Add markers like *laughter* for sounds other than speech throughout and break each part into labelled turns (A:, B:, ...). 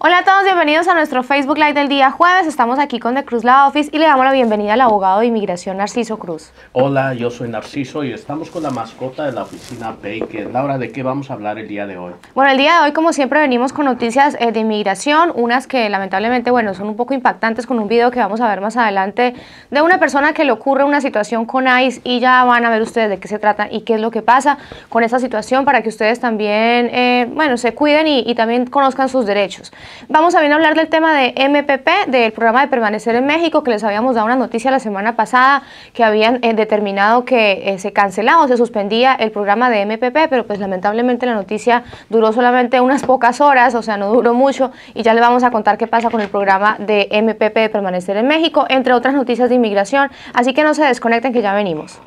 A: Hola a todos, bienvenidos a nuestro Facebook Live del día jueves. Estamos aquí con The Cruz La Office y le damos la bienvenida al abogado de inmigración Narciso Cruz.
B: Hola, yo soy Narciso y estamos con la mascota de la oficina Baker. Laura, ¿de qué vamos a hablar el día de hoy?
A: Bueno, el día de hoy, como siempre, venimos con noticias eh, de inmigración, unas que lamentablemente, bueno, son un poco impactantes con un video que vamos a ver más adelante de una persona que le ocurre una situación con ICE y ya van a ver ustedes de qué se trata y qué es lo que pasa con esa situación para que ustedes también, eh, bueno, se cuiden y, y también conozcan sus derechos. Vamos a bien hablar del tema de MPP, del programa de permanecer en México, que les habíamos dado una noticia la semana pasada que habían eh, determinado que eh, se cancelaba o se suspendía el programa de MPP, pero pues lamentablemente la noticia duró solamente unas pocas horas, o sea, no duró mucho, y ya les vamos a contar qué pasa con el programa de MPP de permanecer en México, entre otras noticias de inmigración, así que no se desconecten que ya venimos.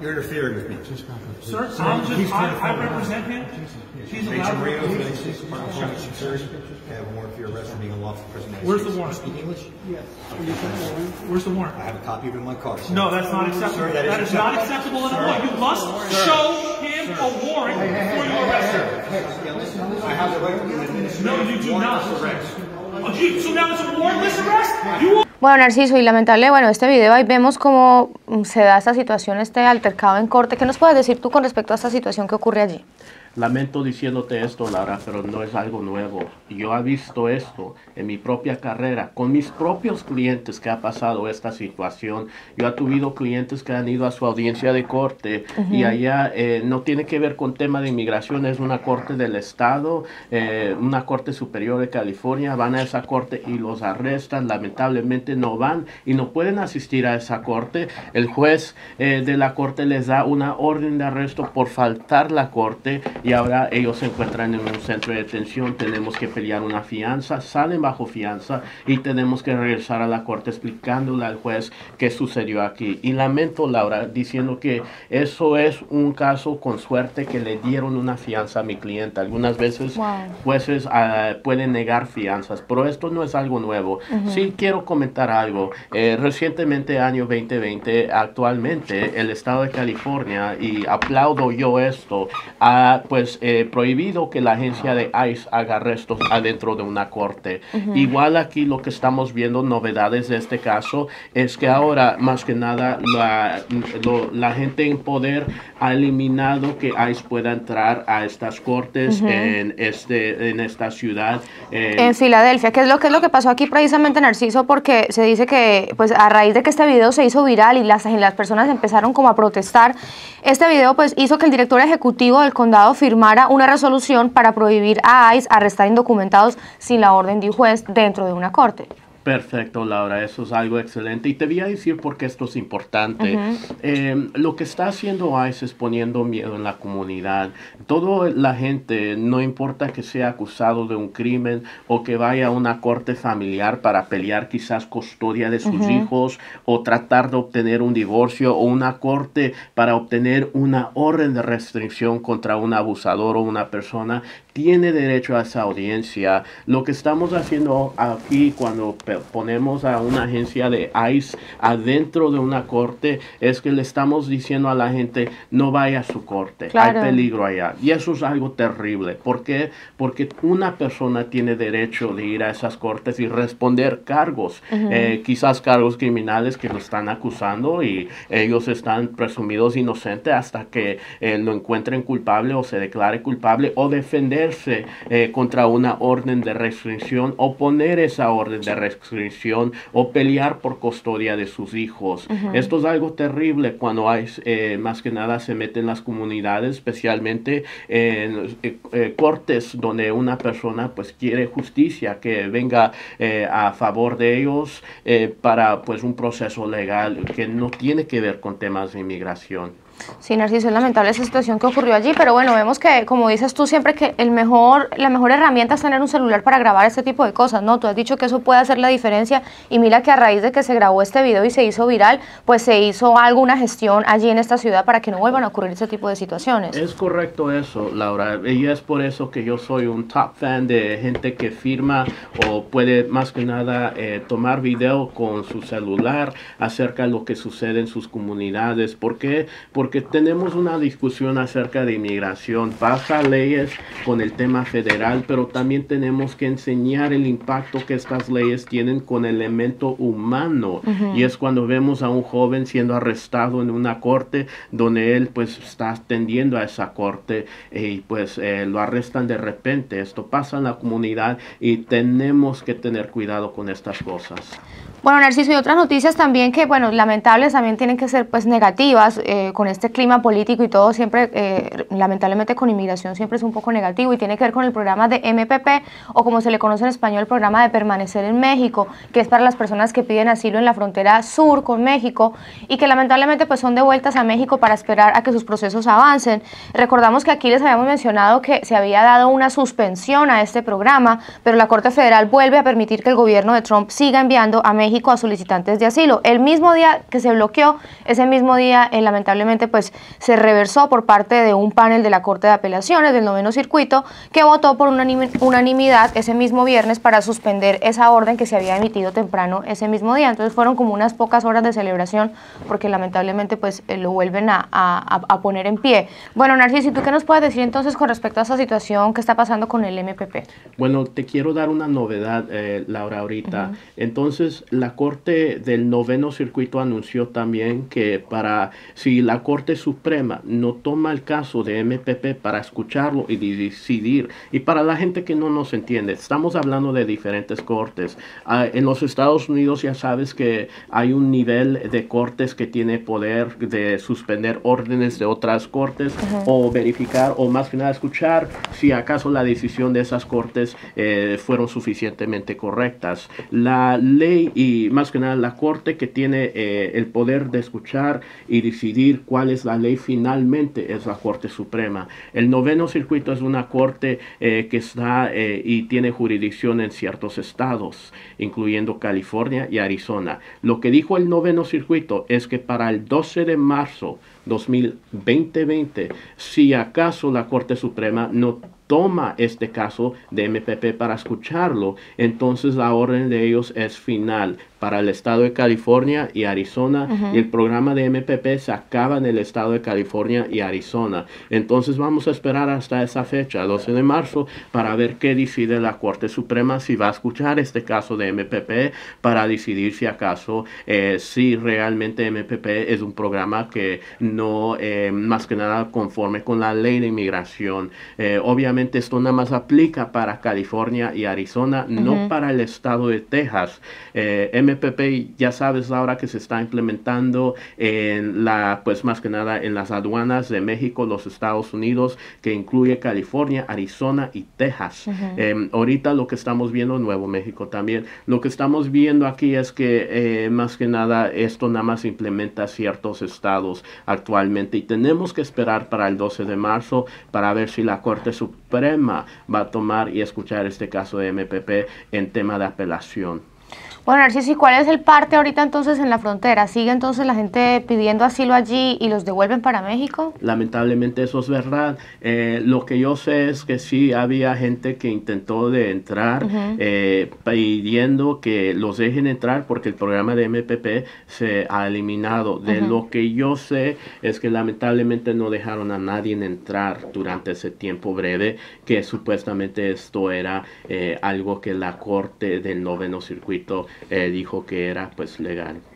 C: You're interfering with me.
D: Sir, I'm just, I, I represent him. She's
C: Rachel
D: allowed to.
C: United States Department of Homeland Security. I have a warrant for your arrest for being unlawful present in
D: Where's the warrant?
C: Speak English? Yes.
D: Where's the warrant?
C: I have a copy of it in my car. sir.
D: No, that's not acceptable.
C: Sir,
D: That is not acceptable in the law. You must show him a warrant before you arrest him.
C: I have the right to be.
D: No, you do not. Oh, gee, so now it's a warrantless arrest? You
A: Bueno, Narciso, y lamentable, bueno, este video ahí vemos cómo mm, se da esta situación, este altercado en corte. ¿Qué nos puedes decir tú con respecto a esta situación que ocurre allí?
B: Lamento diciéndote esto, Laura, pero no es algo nuevo. Yo he visto esto en mi propia carrera, con mis propios clientes que ha pasado esta situación. Yo he tenido clientes que han ido a su audiencia de corte y allá eh, no tiene que ver con tema de inmigración, es una corte del estado, eh, una corte superior de California, van a esa corte y los arrestan, lamentablemente no van y no pueden asistir a esa corte. El juez eh, de la corte les da una orden de arresto por faltar la corte y ahora ellos se encuentran en un centro de detención, tenemos que pelear una fianza, salen bajo fianza y tenemos que regresar a la corte explicándole al juez qué sucedió aquí. Y lamento, Laura, diciendo que eso es un caso con suerte que le dieron una fianza a mi cliente. Algunas veces
A: Wow.
B: jueces ah, pueden negar fianzas, pero esto no es algo nuevo. Sí quiero comentar algo. Eh, recientemente, año 2020, actualmente el estado de California, y aplaudo yo esto, ha pues eh, prohibido que la agencia de ICE haga arrestos adentro de una corte. Igual aquí lo que estamos viendo, novedades de este caso, es que ahora más que nada la, lo- la gente en poder ha eliminado que ICE pueda entrar a estas cortes en, este, en esta ciudad. eh,
A: En Filadelfia, ¿qué es lo que es lo que pasó aquí precisamente Narciso? Porque se dice que, pues a raíz de que este video se hizo viral y las, y las personas empezaron como a protestar, este video pues hizo que el director ejecutivo del condado firmara una resolución para prohibir a ICE arrestar indocumentados sin la orden de un juez dentro de una corte.
B: Perfecto, Laura, eso es algo excelente. Y te voy a decir por qué esto es importante. Eh, lo que está haciendo ICE es poniendo miedo en la comunidad. Toda la gente, no importa que sea acusado de un crimen o que vaya a una corte familiar para pelear quizás custodia de sus hijos o tratar de obtener un divorcio o una corte para obtener una orden de restricción contra un abusador o una persona, tiene derecho a esa audiencia. Lo que estamos haciendo aquí cuando ponemos a una agencia de ICE adentro de una corte es que le estamos diciendo a la gente no vaya a su corte,
A: Claro.
B: hay peligro allá. Y eso es algo terrible. ¿Por qué? Porque una persona tiene derecho de ir a esas cortes y responder cargos, eh, quizás cargos criminales que lo están acusando y ellos están presumidos inocentes hasta que eh, lo encuentren culpable o se declare culpable o eh, contra una orden de restricción o poner esa orden de restricción o pelear por custodia de sus hijos. Esto es algo terrible cuando hay, eh, más que nada se meten las comunidades, especialmente en eh, eh, cortes donde una persona pues quiere justicia, que venga eh, a favor de ellos para pues un proceso legal que no tiene que ver con temas de inmigración.
A: Sí, Narciso, es lamentable esa situación que ocurrió allí, pero bueno, vemos que, como dices tú siempre, que el mejor, la mejor herramienta es tener un celular para grabar este tipo de cosas, ¿no? Tú has dicho que eso puede hacer la diferencia y mira que a raíz de que se grabó este video y se hizo viral, pues se hizo alguna gestión allí en esta ciudad para que no vuelvan a ocurrir ese tipo de situaciones.
B: Es correcto eso, Laura, y es por eso que yo soy un top fan de gente que firma o puede más que nada eh, tomar video con su celular acerca de lo que sucede en sus comunidades. ¿Por qué? Porque tenemos una discusión acerca de inmigración, pasa leyes con el tema federal, pero también tenemos que enseñar el impacto que estas leyes tienen con el elemento humano. Y es cuando vemos a un joven siendo arrestado en una corte donde él pues está atendiendo a esa corte y pues eh, lo arrestan de repente. Esto pasa en la comunidad y tenemos que tener cuidado con estas cosas.
A: Bueno, Narciso, y otras noticias también que, bueno, lamentables también tienen que ser pues negativas eh, con este clima político y todo siempre, eh, lamentablemente con inmigración siempre es un poco negativo y tiene que ver con el programa de MPP o como se le conoce en español, el programa de permanecer en México, que es para las personas que piden asilo en la frontera sur con México y que lamentablemente pues son devueltas a México para esperar a que sus procesos avancen. Recordamos que aquí les habíamos mencionado que se había dado una suspensión a este programa, pero la Corte Federal vuelve a permitir que el gobierno de Trump siga enviando a México a solicitantes de asilo. El mismo día que se bloqueó, ese mismo día eh, lamentablemente pues se reversó por parte de un panel de la Corte de Apelaciones del noveno circuito que votó por unanimidad ese mismo viernes para suspender esa orden que se había emitido temprano ese mismo día. Entonces fueron como unas pocas horas de celebración porque lamentablemente pues eh, lo vuelven a, a, poner en pie. Bueno, Narciso, ¿tú qué nos puedes decir entonces con respecto a esa situación que está pasando con el MPP?
B: Bueno, te quiero dar una novedad, eh, Laura, ahorita. Entonces, la Corte del Noveno Circuito anunció también que para si la Corte Suprema no toma el caso de MPP para escucharlo y decidir, y para la gente que no nos entiende, estamos hablando de diferentes cortes. Ah, en los Estados Unidos ya sabes que hay un nivel de cortes que tiene poder de suspender órdenes de otras cortes o verificar o más que nada escuchar si acaso la decisión de esas cortes eh, fueron suficientemente correctas. La ley y más que nada la Corte que tiene eh, el poder de escuchar y decidir cuál es la ley finalmente es la Corte Suprema. El noveno circuito es una Corte eh, que está eh, y tiene jurisdicción en ciertos estados, incluyendo California y Arizona. Lo que dijo el noveno circuito es que para el 12 de marzo 2020, si acaso la Corte Suprema no toma este caso de MPP para escucharlo, entonces la orden de ellos es final para el estado de California y Arizona y el programa de MPP se acaba en el estado de California y Arizona. Entonces vamos a esperar hasta esa fecha, 12 de marzo, para ver qué decide la Corte Suprema si va a escuchar este caso de MPP para decidir si acaso eh, si realmente MPP es un programa que no eh, más que nada conforme con la ley de inmigración. Eh, obviamente esto nada más aplica para California y Arizona, no para el estado de Texas. MPP ya sabes ahora que se está implementando en la, pues más que nada en las aduanas de México, los Estados Unidos, que incluye California, Arizona y Texas. Em, ahorita lo que estamos viendo en Nuevo México también, lo que estamos viendo aquí es que eh, más que nada esto nada más implementa ciertos estados actualmente y tenemos que esperar para el 12 de marzo para ver si la Corte Suprema va a tomar y escuchar este caso de MPP en tema de apelación.
A: Bueno, Narciso, ¿y cuál es el parte ahorita entonces en la frontera? ¿Sigue entonces la gente pidiendo asilo allí y los devuelven para México?
B: Lamentablemente eso es verdad. Eh, lo que yo sé es que sí había gente que intentó de entrar eh, pidiendo que los dejen entrar porque el programa de MPP se ha eliminado. De lo que yo sé es que lamentablemente no dejaron a nadie entrar durante ese tiempo breve que supuestamente esto era eh, algo que la corte del noveno circuito eh, dijo que era pues legal.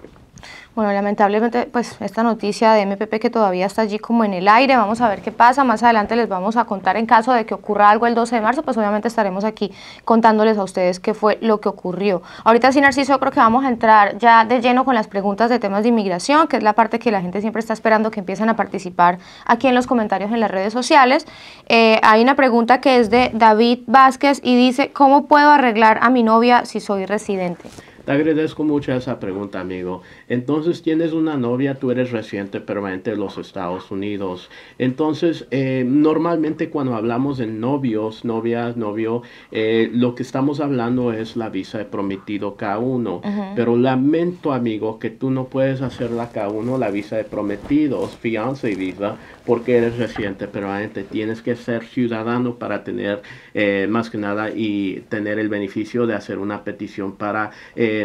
A: Bueno, lamentablemente, pues esta noticia de MPP que todavía está allí como en el aire, vamos a ver qué pasa, más adelante les vamos a contar en caso de que ocurra algo el 12 de marzo, pues obviamente estaremos aquí contándoles a ustedes qué fue lo que ocurrió. Ahorita sí, Narciso, creo que vamos a entrar ya de lleno con las preguntas de temas de inmigración, que es la parte que la gente siempre está esperando que empiecen a participar aquí en los comentarios en las redes sociales. Eh, hay una pregunta que es de David Vázquez y dice, ¿cómo puedo arreglar a mi novia si soy residente?
B: Te agradezco mucho esa pregunta, amigo. Entonces, tienes una novia, tú eres residente permanente de los Estados Unidos. Entonces, eh, normalmente cuando hablamos de novios, novias, novio, eh, lo que estamos hablando es la visa de prometido K1. Pero lamento, amigo, que tú no puedes hacer la K1, la visa de prometidos, fianza y visa, porque eres residente permanente. Tienes que ser ciudadano para tener eh, más que nada y tener el beneficio de hacer una petición para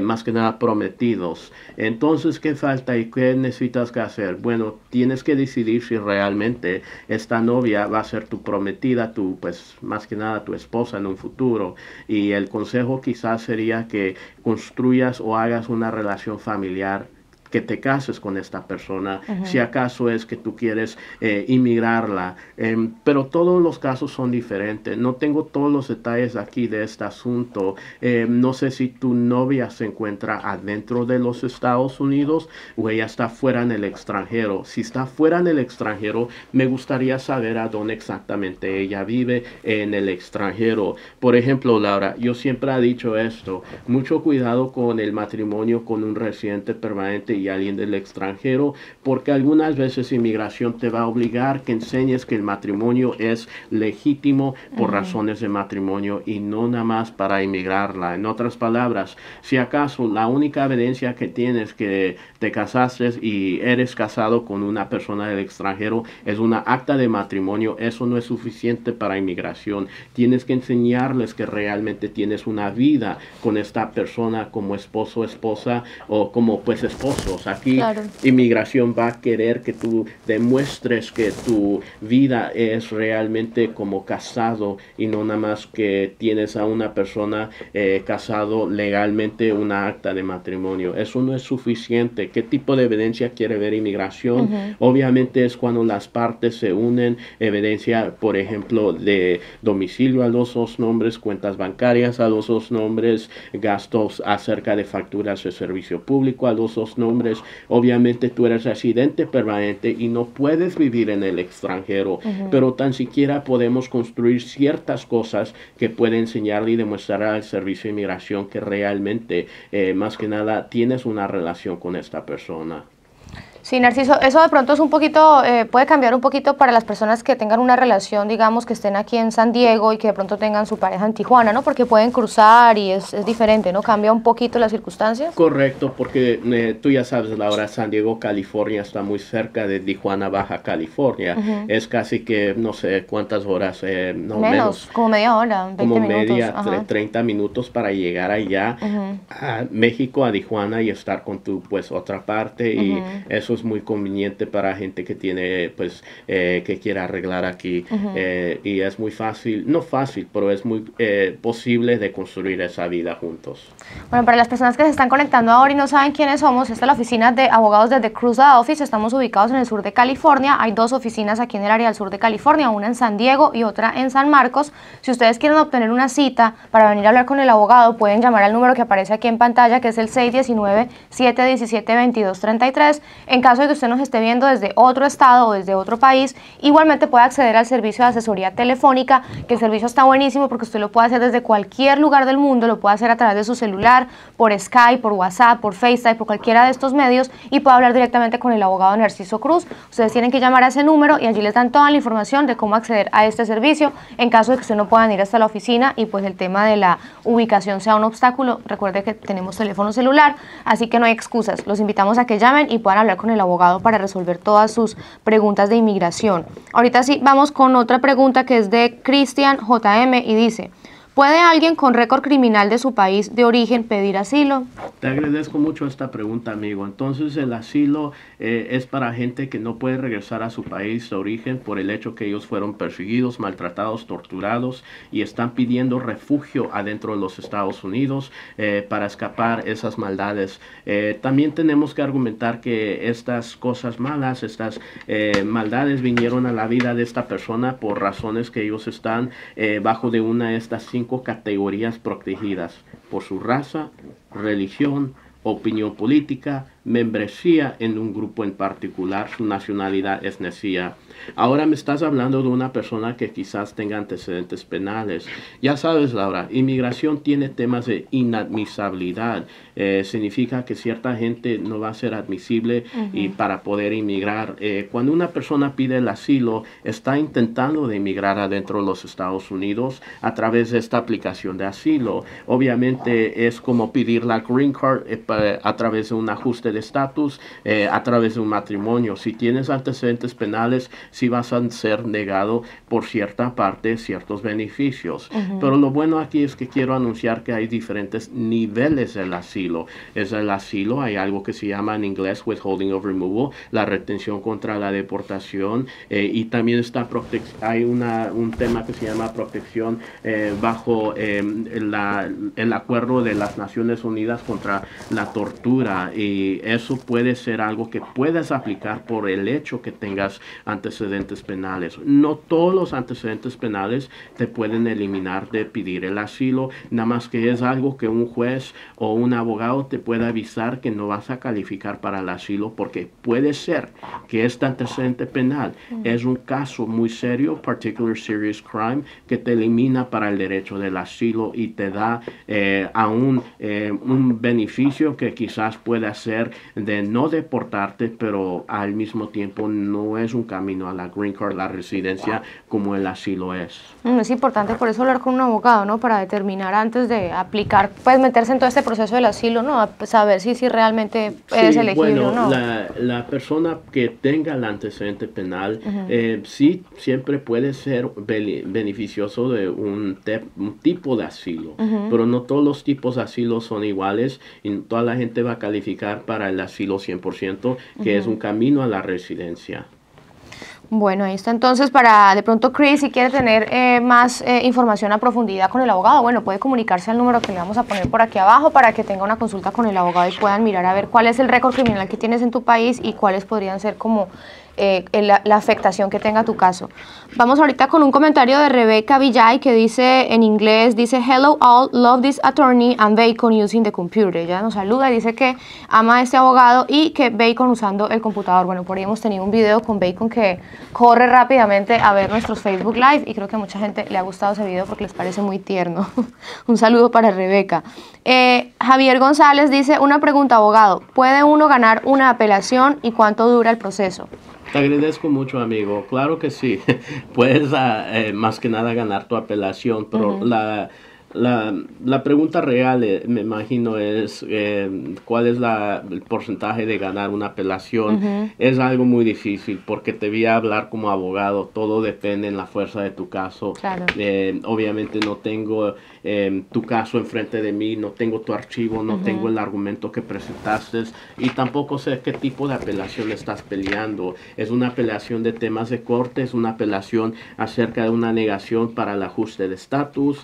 B: más que nada prometidos. Entonces, ¿qué falta y qué necesitas que hacer? Bueno, tienes que decidir si realmente esta novia va a ser tu prometida, tu, pues más que nada tu esposa en un futuro. Y el consejo quizás sería que construyas o hagas una relación familiar que te cases con esta persona, si acaso es que tú quieres eh, inmigrarla. Em, pero todos los casos son diferentes. No tengo todos los detalles aquí de este asunto. Em, no sé si tu novia se encuentra adentro de los Estados Unidos o ella está fuera en el extranjero. Si está fuera en el extranjero, me gustaría saber a dónde exactamente ella vive en el extranjero. Por ejemplo, Laura, yo siempre he dicho esto. Mucho cuidado con el matrimonio con un residente permanente y alguien del extranjero, porque algunas veces inmigración te va a obligar que enseñes que el matrimonio es legítimo por razones de matrimonio y no nada más para inmigrarla. En otras palabras, si acaso la única evidencia que tienes que te casaste y eres casado con una persona del extranjero es una acta de matrimonio, eso no es suficiente para inmigración. Tienes que enseñarles que realmente tienes una vida con esta persona como esposo, esposa o como pues esposo Aquí inmigración va a querer que tú demuestres que tu vida es realmente como casado y no nada más que tienes a una persona eh, casado legalmente una acta de matrimonio. Eso no es suficiente. ¿Qué tipo de evidencia quiere ver inmigración? Obviamente es cuando las partes se unen, evidencia, por ejemplo, de domicilio a los dos nombres, cuentas bancarias a los dos nombres, gastos acerca de facturas de servicio público a los dos nombres obviamente tú eres residente permanente y no puedes vivir en el extranjero, pero tan siquiera podemos construir ciertas cosas que pueden enseñarle y demostrar al servicio de inmigración que realmente, eh, más que nada, tienes una relación con esta persona.
A: Sí, Narciso, eso de pronto es un poquito, eh, puede cambiar un poquito para las personas que tengan una relación, digamos, que estén aquí en San Diego y que de pronto tengan su pareja en Tijuana, ¿no? Porque pueden cruzar y es, es diferente, ¿no? Cambia un poquito las circunstancias.
B: Correcto, porque eh, tú ya sabes, Laura, San Diego, California está muy cerca de Tijuana, Baja California. Es casi que, no sé cuántas horas, eh, no menos,
A: como media hora, 20
B: como
A: minutos.
B: media, 30 minutos para llegar allá a México, a Tijuana y estar con tu, pues, otra parte y eso es muy conveniente para gente que tiene, pues, eh, que quiere arreglar aquí. Eh, y es muy fácil, no fácil, pero es muy eh, posible de construir esa vida juntos.
A: Bueno, para las personas que se están conectando ahora y no saben quiénes somos, esta es la oficina de abogados de The Office. Estamos ubicados en el sur de California. Hay dos oficinas aquí en el área del sur de California, una en San Diego y otra en San Marcos. Si ustedes quieren obtener una cita para venir a hablar con el abogado, pueden llamar al número que aparece aquí en pantalla, que es el 619-717-2233. En caso de que usted nos esté viendo desde otro estado o desde otro país, igualmente puede acceder al servicio de asesoría telefónica, que el servicio está buenísimo porque usted lo puede hacer desde cualquier lugar del mundo, lo puede hacer a través de su celular, por Skype, por WhatsApp, por FaceTime, por cualquiera de estos medios y puede hablar directamente con el abogado Narciso Cruz. Ustedes tienen que llamar a ese número y allí les dan toda la información de cómo acceder a este servicio en caso de que usted no puedan ir hasta la oficina y pues el tema de la ubicación sea un obstáculo. Recuerde que tenemos teléfono celular, así que no hay excusas. Los invitamos a que llamen y puedan hablar el abogado para resolver todas sus preguntas de inmigración. Ahorita sí, vamos con otra pregunta que es de Cristian JM y dice, ¿Puede alguien con récord criminal de su país de origen pedir asilo?
B: Te agradezco mucho esta pregunta, amigo. Entonces, el asilo eh, es para gente que no puede regresar a su país de origen por el hecho que ellos fueron perseguidos, maltratados, torturados y están pidiendo refugio adentro de los Estados Unidos eh, para escapar esas maldades. Eh, también tenemos que argumentar que estas cosas malas, estas maldades vinieron a la vida de esta persona por razones que ellos están bajo de una de estas cinco categorías protegidas por su raza, religión, opinión política, membresía en un grupo en particular, su nacionalidad es necia. Ahora me estás hablando de una persona que quizás tenga antecedentes penales. Ya sabes, Laura, inmigración tiene temas de inadmisibilidad. Eh, significa que cierta gente no va a ser admisible y para poder inmigrar. Eh, cuando una persona pide el asilo, está intentando de inmigrar adentro de los Estados Unidos a través de esta aplicación de asilo. Obviamente es como pedir la green card eh, a través de un ajuste de estatus, a través de un matrimonio. Si tienes antecedentes penales, si vas a ser negado por cierta parte ciertos beneficios. Pero lo bueno aquí es que quiero anunciar que hay diferentes niveles del asilo. Es el asilo, hay algo que se llama en inglés withholding of removal, la retención contra la deportación eh, y también está hay una, un tema que se llama protección eh, bajo em, la, el acuerdo de las Naciones Unidas contra la tortura y eso puede ser algo que puedes aplicar por el hecho que tengas antecedentes penales. No todos los antecedentes penales te pueden eliminar de pedir el asilo, nada más que es algo que un juez o un abogado te puede avisar que no vas a calificar para el asilo porque puede ser que este antecedente penal es un caso muy serio, particular serious crime, que te elimina para el derecho del asilo y te da eh, aún eh, un beneficio que quizás puede ser de no deportarte, pero al mismo tiempo no es un camino a la green card, la residencia, como el asilo es.
A: Mm, es importante por eso hablar con un abogado, ¿no? Para determinar antes de aplicar, pues meterse en todo este proceso del asilo, ¿no? A saber si, si realmente eres elegible o no.
B: La, la, persona que tenga el antecedente penal, eh, sí siempre puede ser beneficioso de un, tipo de asilo, pero no todos los tipos de asilo son iguales y toda la gente va a calificar para el asilo 100%, que es un camino a la residencia.
A: Bueno, ahí está entonces para de pronto Chris, si quiere tener eh, más eh, información a profundidad con el abogado, bueno, puede comunicarse al número que le vamos a poner por aquí abajo para que tenga una consulta con el abogado y puedan mirar a ver cuál es el récord criminal que tienes en tu país y cuáles podrían ser como eh, la, afectación que tenga tu caso. Vamos ahorita con un comentario de Rebecca Villay que dice en inglés, dice, Hello all, love this attorney and Bacon using the computer. Ella nos saluda y dice que ama a este abogado y que Bacon usando el computador. Bueno, por ahí hemos tenido un video con Bacon que corre rápidamente a ver nuestros Facebook Live y creo que a mucha gente le ha gustado ese video porque les parece muy tierno. *laughs* un saludo para Rebeca. Eh, Javier González dice, una pregunta abogado, ¿puede uno ganar una apelación y cuánto dura el proceso?
B: Te agradezco mucho, amigo. Claro que sí. *laughs* Puedes ah, eh, más que nada ganar tu apelación, pero la la, la, pregunta real, eh, me imagino, es eh, cuál es la, el porcentaje de ganar una apelación. Es algo muy difícil porque te voy a hablar como abogado. Todo depende en la fuerza de tu caso. Eh, obviamente no tengo tu caso enfrente de mí, no tengo tu archivo, no tengo el argumento que presentaste y tampoco sé qué tipo de apelación estás peleando. Es una apelación de temas de corte, es una apelación acerca de una negación para el ajuste de estatus.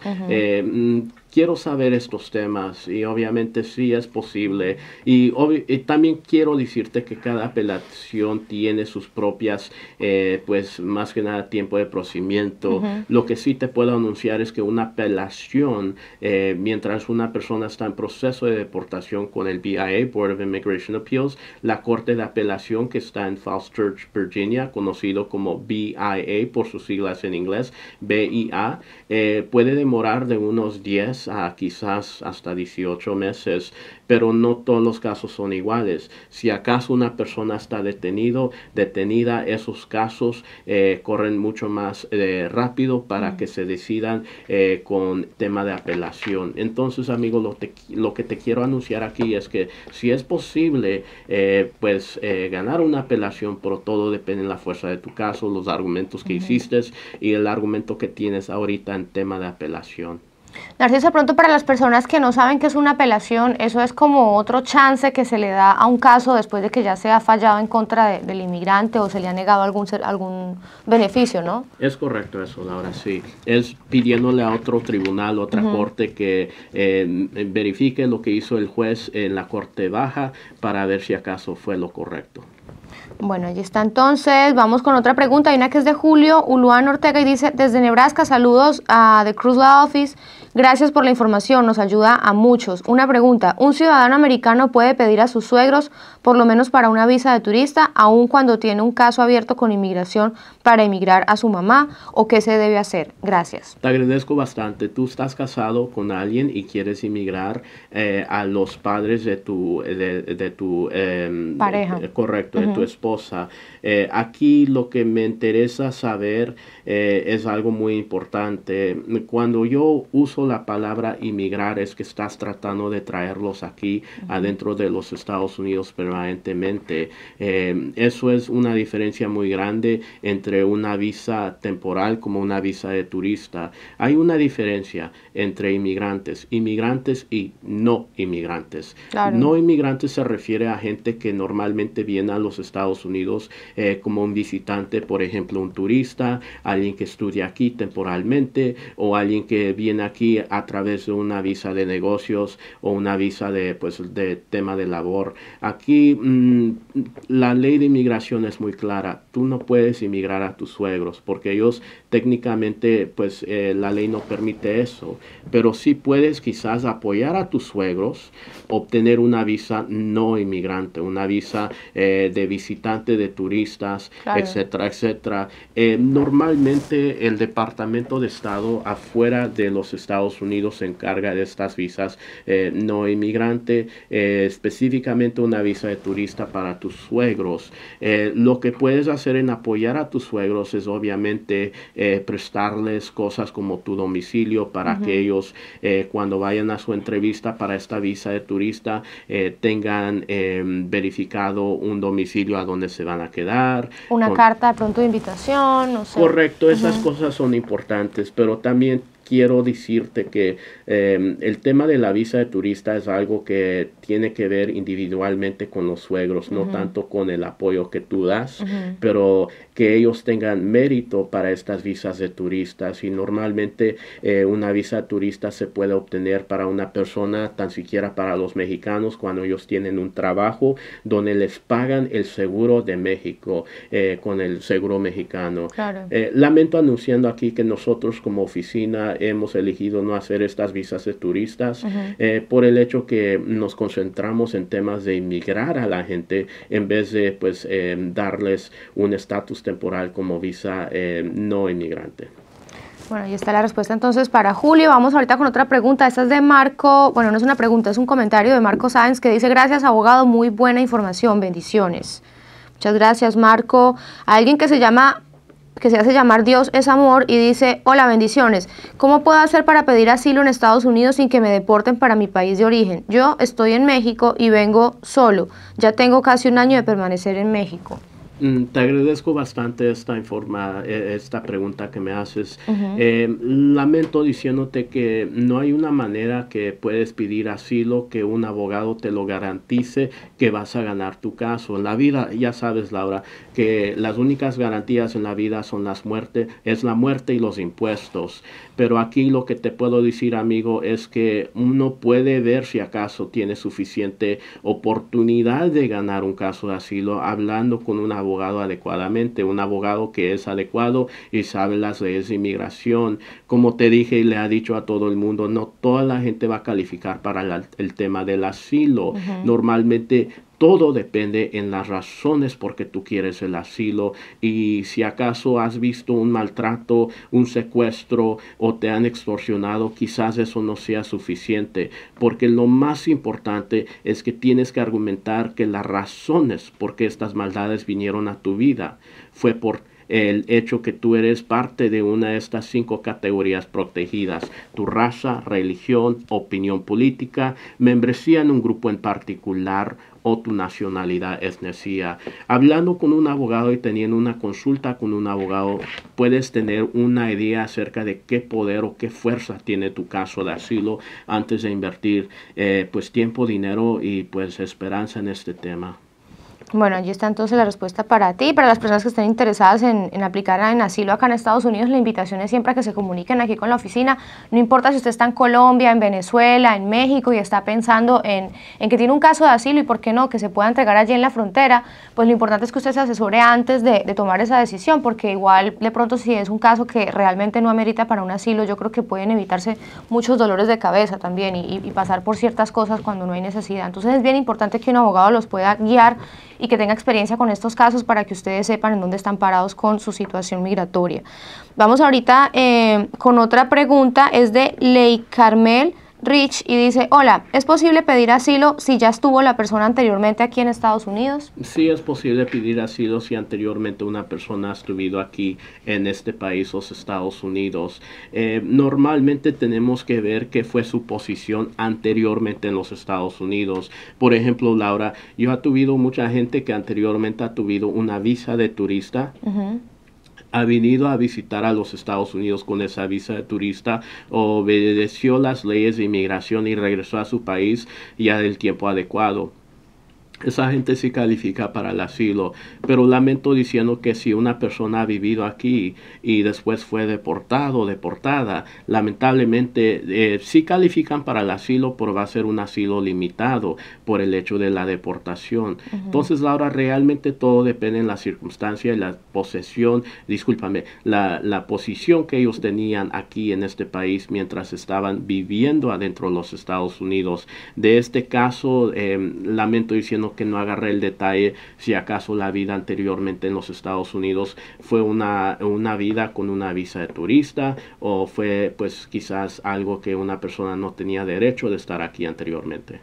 B: Mm, quiero saber estos temas y obviamente sí es posible. Y, también quiero decirte que cada apelación tiene sus propias, eh, pues más que nada tiempo de procedimiento. Lo que sí te puedo anunciar es que una apelación, eh, mientras una persona está en proceso de deportación con el BIA, Board of Immigration Appeals, la Corte de Apelación que está en Falls Church, Virginia, conocido como BIA por sus siglas en inglés, BIA, eh, puede demorar de unos 10 a quizás hasta 18 meses pero no todos los casos son iguales. Si acaso una persona está detenido, detenida, esos casos eh, corren mucho más eh, rápido para que se decidan eh, con tema de apelación. Entonces, amigo, lo, lo, que te quiero anunciar aquí es que si es posible, pues ganar una apelación, pero todo depende de la fuerza de tu caso, los argumentos que hiciste y el argumento que tienes ahorita en tema de apelación.
A: Narciso, pronto para las personas que no saben qué es una apelación, eso es como otro chance que se le da a un caso después de que ya se ha fallado en contra del inmigrante o se le ha negado algún, algún beneficio, ¿no?
B: Es correcto eso, Laura, sí. Es pidiéndole a otro tribunal, otra corte que eh, verifique lo que hizo el juez en la corte baja para ver si acaso fue lo correcto.
A: Bueno, ahí está entonces. Vamos con otra pregunta. Hay una que es de Julio Uluán Ortega y dice, desde Nebraska, saludos a The Cruz Law Office. Gracias por la información, nos ayuda a muchos. Una pregunta, ¿un ciudadano americano puede pedir a sus suegros, por lo menos para una visa de turista, aun cuando tiene un caso abierto con inmigración para emigrar a su mamá? ¿O qué se debe hacer? Gracias.
B: Te agradezco bastante. Tú estás casado con alguien y quieres inmigrar eh, a los padres de tu, de, tu em,
A: pareja.
B: Eh, correcto, de tu esposa. Eh, aquí lo que me interesa saber es algo muy importante. Cuando yo uso la palabra inmigrar es que estás tratando de traerlos aquí adentro de los Estados Unidos permanentemente. eso es una diferencia muy grande entre una visa temporal como una visa de turista. Hay una diferencia entre inmigrantes, inmigrantes y no inmigrantes. No inmigrantes se refiere a gente que normalmente viene a los Estados Unidos eh, como un visitante, por ejemplo, un turista, alguien que estudia aquí temporalmente o alguien que viene aquí a través de una visa de negocios o una visa de, pues, de tema de labor. Aquí mm, la ley de inmigración es muy clara. Tú no puedes inmigrar a tus suegros porque ellos técnicamente pues eh, la ley no permite eso, pero sí puedes quizás apoyar a tus suegros, obtener una visa no inmigrante, una visa eh, de visitante, de turistas, etcétera, etcétera. Eh, normalmente el Departamento de Estado afuera de los Estados Unidos se encarga de estas visas no inmigrante, específicamente una visa de turista para tus suegros. lo que puedes hacer en apoyar a tus suegros es obviamente eh, prestarles cosas como tu domicilio para que ellos eh, cuando vayan a su entrevista para esta visa de turista eh, tengan em, verificado un domicilio a donde se van a quedar.
A: Una carta de pronto de invitación, no sé.
B: Correcto, esas cosas son importantes, pero también quiero decirte que em, el tema de la visa de turista es algo que tiene que ver individualmente con los suegros, no tanto con el apoyo que tú das, pero que ellos tengan mérito para estas visas de turistas. Y normalmente eh, una visa de turista se puede obtener para una persona, tan siquiera para los mexicanos, cuando ellos tienen un trabajo donde les pagan el seguro de México eh, con el seguro mexicano. Eh, lamento anunciando aquí que nosotros como oficina hemos elegido no hacer estas visas de turistas eh, por el hecho que nos concentramos en temas de inmigrar a la gente en vez de pues eh, darles un estatus temporal como visa eh, no inmigrante.
A: Bueno, ahí está la respuesta entonces para Julio. Vamos ahorita con otra pregunta. Esta es de Marco, bueno, no es una pregunta, es un comentario de Marco Sáenz que dice, gracias abogado, muy buena información, bendiciones. Muchas gracias Marco. alguien que se llama que se hace llamar Dios es amor y dice, hola bendiciones, ¿cómo puedo hacer para pedir asilo en Estados Unidos sin que me deporten para mi país de origen? Yo estoy en México y vengo solo, ya tengo casi un año de permanecer en México.
B: Mm, te agradezco bastante esta, informa, e, esta pregunta que me haces. Eh, lamento diciéndote que no hay una manera que puedes pedir asilo que un abogado te lo garantice que vas a ganar tu caso. En la vida, ya sabes, Laura, que las únicas garantías en la vida son las muertes, es la muerte y los impuestos. Pero aquí lo que te puedo decir, amigo, es que uno puede ver si acaso tiene suficiente oportunidad de ganar un caso de asilo hablando con un abogado adecuadamente, un abogado que es adecuado y sabe las leyes de inmigración. Como te dije y le ha dicho a todo el mundo, no toda la gente va a calificar para el tema del asilo. Normalmente todo depende en las razones por que tú quieres el asilo y si acaso has visto un maltrato, un secuestro o te han extorsionado, quizás eso no sea suficiente, porque lo más importante es que tienes que argumentar que las razones por qué estas maldades vinieron a tu vida fue por el hecho que tú eres parte de una de estas cinco categorías protegidas, tu raza, religión, opinión política, membresía en un grupo en particular o tu nacionalidad etnicidad. Hablando con un abogado y teniendo una consulta con un abogado, puedes tener una idea acerca de qué poder o qué fuerza tiene tu caso de asilo antes de invertir eh, pues tiempo, dinero y pues esperanza en este tema.
A: Bueno, allí está entonces la respuesta para ti. Para las personas que estén interesadas en, en, aplicar en asilo acá en Estados Unidos, la invitación es siempre a que se comuniquen aquí con la oficina. No importa si usted está en Colombia, en Venezuela, en México y está pensando en, en que tiene un caso de asilo y por qué no, que se pueda entregar allí en la frontera, pues lo importante es que usted se asesore antes de, de tomar esa decisión, porque igual de pronto si es un caso que realmente no amerita para un asilo, yo creo que pueden evitarse muchos dolores de cabeza también y, pasar por ciertas cosas cuando no hay necesidad. Entonces es bien importante que un abogado los pueda guiar que tenga experiencia con estos casos para que ustedes sepan en dónde están parados con su situación migratoria. Vamos ahorita eh, con otra pregunta, es de Ley Carmel Rich y dice, hola, ¿es posible pedir asilo si ya estuvo la persona anteriormente aquí en Estados Unidos?
B: Sí, es posible pedir asilo si anteriormente una persona ha estuvido aquí en este país, los Estados Unidos. Eh, normalmente tenemos que ver qué fue su posición anteriormente en los Estados Unidos. Por ejemplo, Laura, yo he tenido mucha gente que anteriormente ha tenido una visa de turista. Uh -huh ha venido a visitar a los Estados Unidos con esa visa de turista, obedeció las leyes de inmigración y regresó a su país ya del tiempo adecuado esa gente sí califica para el asilo, pero lamento diciendo que si una persona ha vivido aquí y después fue deportado o deportada, lamentablemente eh, sí califican para el asilo, pero va a ser un asilo limitado por el hecho de la deportación. Uh -huh. Entonces, Laura, realmente todo depende en la circunstancia y la posesión, discúlpame, la, la posición que ellos tenían aquí en este país mientras estaban viviendo adentro de los Estados Unidos. De este caso, eh, lamento diciendo que no agarré el detalle si acaso la vida anteriormente en los Estados Unidos fue una, una vida con una visa de turista o fue pues quizás algo que una persona no tenía derecho de estar aquí anteriormente.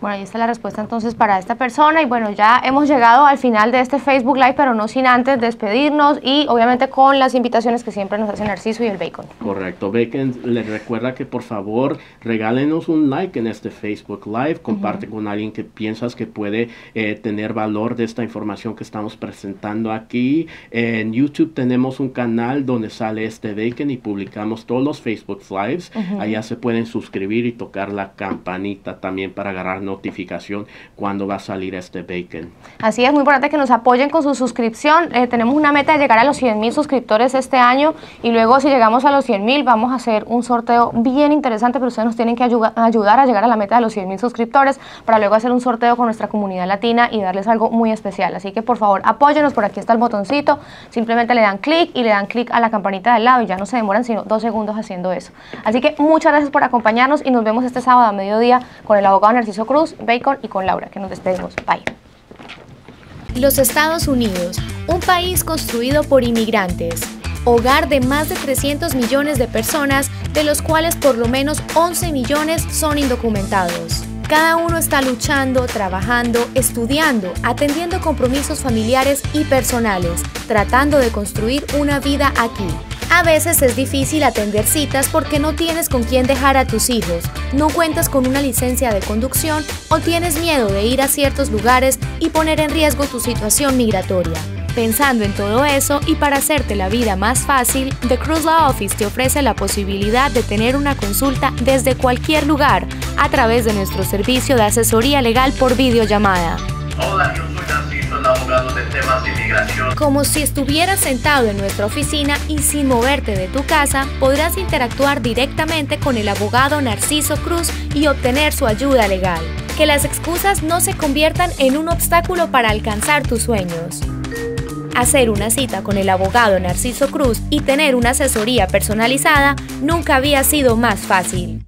A: Bueno, ahí está la respuesta entonces para esta persona y bueno, ya hemos llegado al final de este Facebook Live, pero no sin antes despedirnos y obviamente con las invitaciones que siempre nos hace Narciso y el Bacon.
B: Correcto, Bacon les recuerda que por favor regálenos un like en este Facebook Live, comparte uh -huh. con alguien que piensas que puede eh, tener valor de esta información que estamos presentando aquí. En YouTube tenemos un canal donde sale este Bacon y publicamos todos los Facebook Lives, uh -huh. allá se pueden suscribir y tocar la campanita también para agarrar notificación cuando va a salir este bacon.
A: Así es, muy importante que nos apoyen con su suscripción. Eh, tenemos una meta de llegar a los 100 mil suscriptores este año y luego si llegamos a los 100 mil vamos a hacer un sorteo bien interesante, pero ustedes nos tienen que ayuda, ayudar a llegar a la meta de los 100 mil suscriptores para luego hacer un sorteo con nuestra comunidad latina y darles algo muy especial. Así que por favor apóyenos, por aquí está el botoncito, simplemente le dan clic y le dan clic a la campanita del lado y ya no se demoran sino dos segundos haciendo eso. Así que muchas gracias por acompañarnos y nos vemos este sábado a mediodía con el abogado Narciso Cruz Bacon y con Laura, que nos despedimos. Bye.
E: Los Estados Unidos, un país construido por inmigrantes, hogar de más de 300 millones de personas, de los cuales por lo menos 11 millones son indocumentados. Cada uno está luchando, trabajando, estudiando, atendiendo compromisos familiares y personales, tratando de construir una vida aquí. A veces es difícil atender citas porque no tienes con quién dejar a tus hijos, no cuentas con una licencia de conducción o tienes miedo de ir a ciertos lugares y poner en riesgo tu situación migratoria. Pensando en todo eso y para hacerte la vida más fácil, The Cruise Law Office te ofrece la posibilidad de tener una consulta desde cualquier lugar a través de nuestro servicio de asesoría legal por videollamada.
F: Hola, yo soy Narciso, el abogado de temas de inmigración.
E: Como si estuvieras sentado en nuestra oficina y sin moverte de tu casa, podrás interactuar directamente con el abogado Narciso Cruz y obtener su ayuda legal. Que las excusas no se conviertan en un obstáculo para alcanzar tus sueños. Hacer una cita con el abogado Narciso Cruz y tener una asesoría personalizada nunca había sido más fácil.